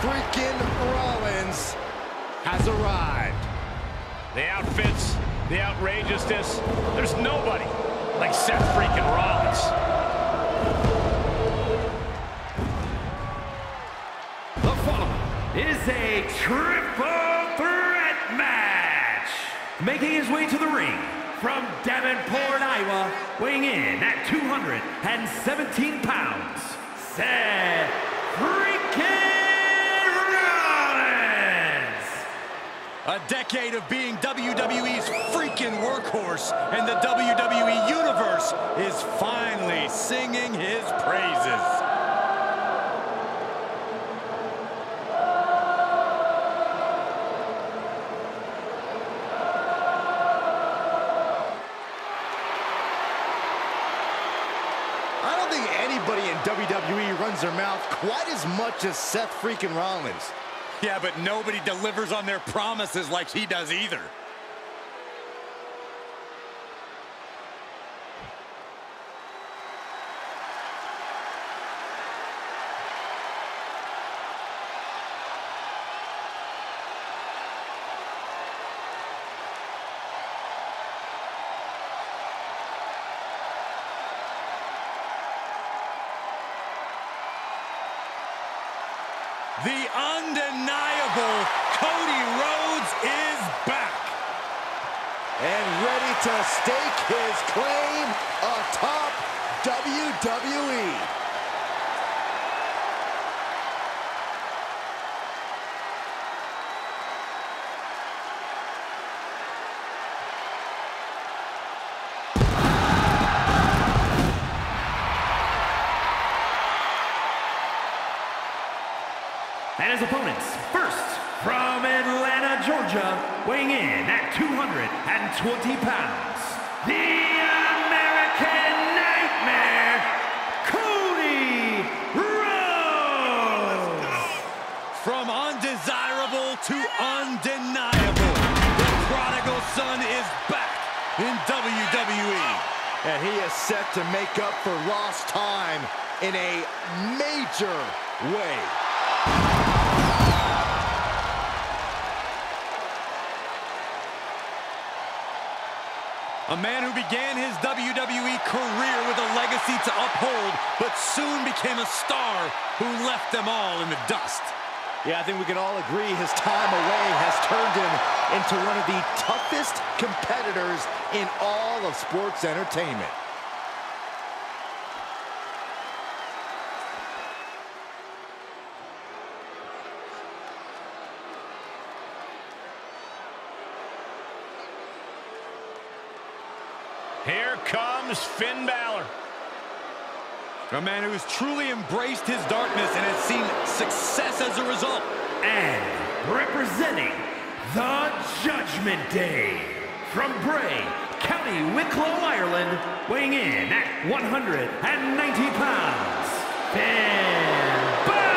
freaking Rollins has arrived. The outfits, the outrageousness, there's nobody like Seth freaking Rollins. The following is a triple threat match. Making his way to the ring from Davenport, Iowa, weighing in at 217 pounds, Seth freaking Rollins. A decade of being WWE's freaking workhorse, and the WWE Universe is finally singing his praises. I don't think anybody in WWE runs their mouth quite as much as Seth freaking Rollins. Yeah, but nobody delivers on their promises like he does either. The undeniable Cody Rhodes is back. And ready to stake his claim atop WWE. His opponents, first from Atlanta, Georgia, weighing in at 220 pounds, the American Nightmare, Cody Rhodes. From undesirable to undeniable, the prodigal son is back in WWE. And he is set to make up for lost time in a major way. A man who began his WWE career with a legacy to uphold, but soon became a star who left them all in the dust. Yeah, I think we can all agree his time away has turned him into one of the toughest competitors in all of sports entertainment. Here comes Finn Balor. A man who has truly embraced his darkness and has seen success as a result. And representing the Judgment Day from Bray, County Wicklow, Ireland, weighing in at 190 pounds, Finn Balor.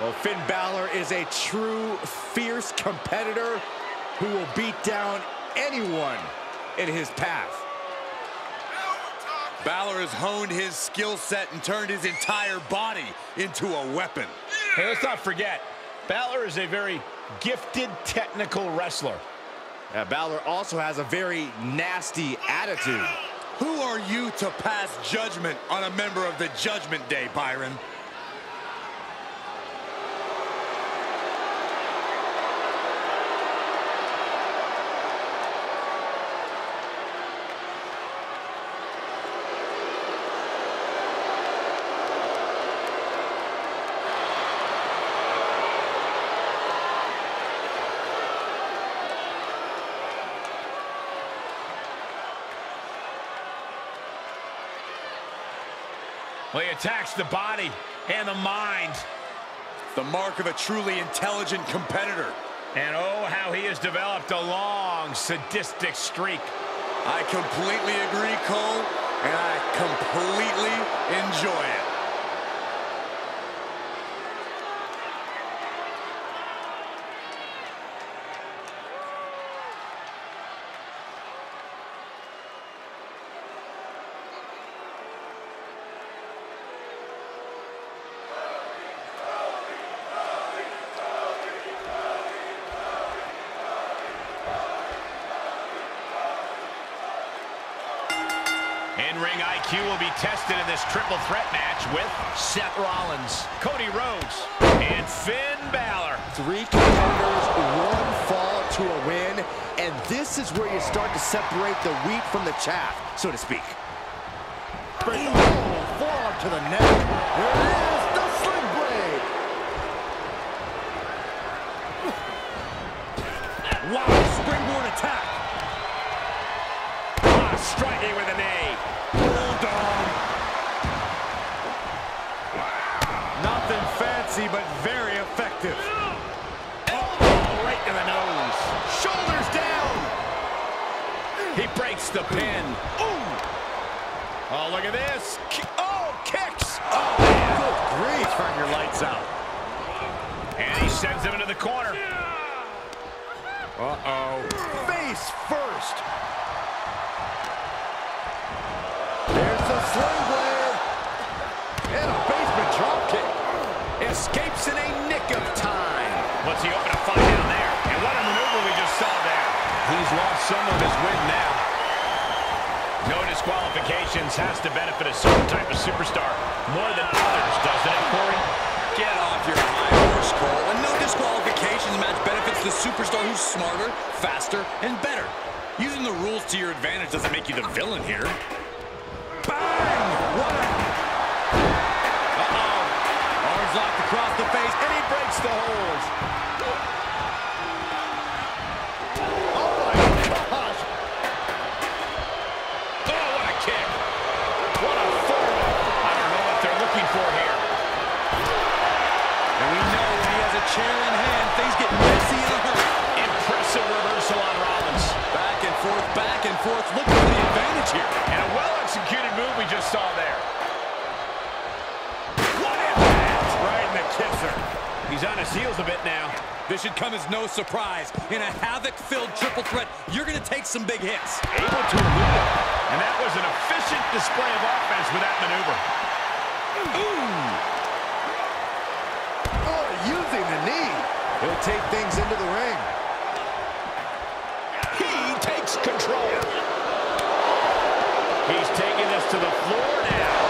Well, Finn Balor is a true fierce competitor who will beat down anyone in his path. Balor has honed his skill set and turned his entire body into a weapon. Hey, let's not forget, Balor is a very gifted technical wrestler. Uh, Balor also has a very nasty attitude. Who are you to pass judgment on a member of the Judgment Day, Byron? Well, he attacks the body and the mind. The mark of a truly intelligent competitor. And oh, how he has developed a long, sadistic streak. I completely agree, Cole, and I completely enjoy it. In-ring IQ will be tested in this triple threat match with Seth Rollins. Cody Rhodes and Finn Balor. Three competitors, one fall to a win, and this is where you start to separate the wheat from the chaff, so to speak. Oh, forearm to the neck. Breaks the pin. Ooh. Oh, look at this. Oh, kicks. Oh, man. Good grief. Turn your lights out. And he sends him into the corner. Uh-oh. Face first. Has to benefit a certain type of superstar more than others, doesn't it, Corey? Get off your high horse, Cole. And no disqualifications match benefits the superstar who's smarter, faster, and better. Using the rules to your advantage doesn't make you the villain here. Bang! What a... Uh-oh. Arms locked across the face, and he breaks the hold. His heels a bit now. This should come as no surprise. In a havoc-filled triple threat, you're going to take some big hits. Able to elude him. And that was an efficient display of offense with that maneuver. Oh, using the knee. He'll take things into the ring. He takes control. He's taking this to the floor now.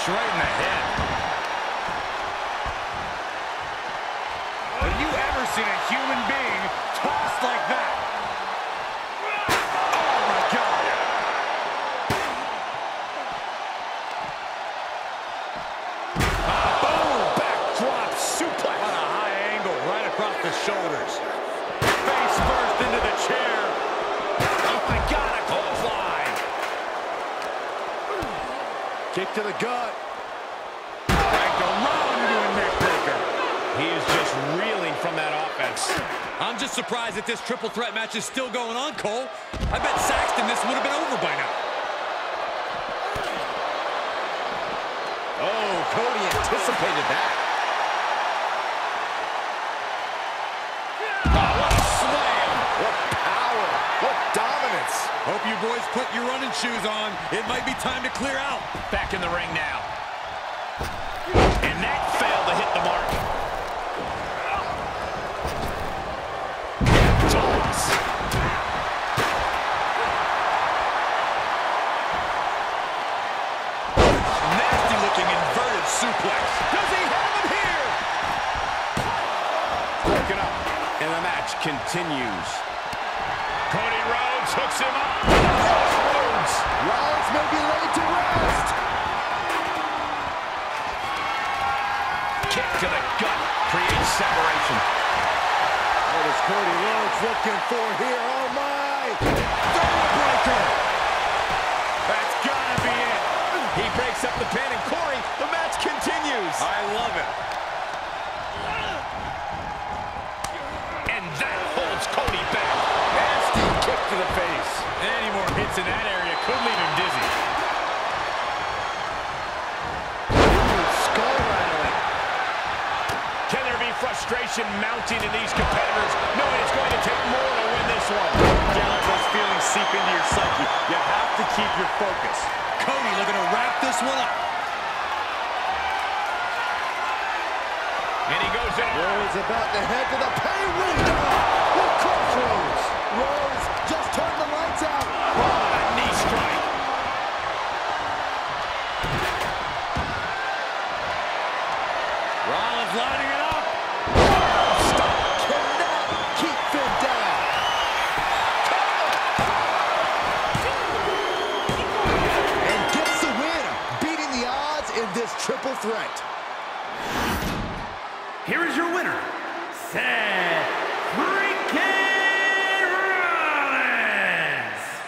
Punch right in the head. Have you ever seen a human being tossed like that? Oh, my God. Ah, boom, backdrop suplex. On a high angle, right across the shoulders. Face first into the chair. Oh, my God, a clothesline. Kick to the gut. Dragged around into a neckbreaker. He is just reeling from that offense. I'm just surprised that this triple threat match is still going on, Cole. I bet Saxton this would have been over by now. Oh, Cody anticipated that. Put shoes on. It might be time to clear out. Back in the ring now. And that failed to hit the mark. Nasty looking inverted suplex. Does he have it here? Broken up. And the match continues. Cody Rhodes hooks him up. Looking for here? Oh my! Thunderbreaker! That's gotta be it. He breaks up the pin, and Corey, the match continues. I love it. And that holds Cody back. Nasty kick to the face. Any more hits in that area could leave him dizzy. Frustration? frustration mounting in these competitors, knowing it's going to take more to win this one. Can't let those feelings seep into your psyche. You have to keep your focus. Cody looking to wrap this one up. And he goes in. Rhodes about to head to the pay window with crossroads. Rhodes just turned the lights out. Oh, a knee strike. Rollins lining it triple threat. Here is your winner, Seth freaking Rollins.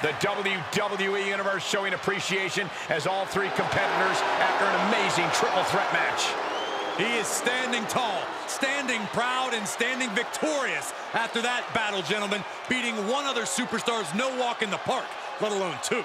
The WWE Universe showing appreciation as all three competitors after an amazing triple threat match. He is standing tall, standing proud, and standing victorious after that battle, gentlemen, beating one other superstar's no walk in the park, let alone two.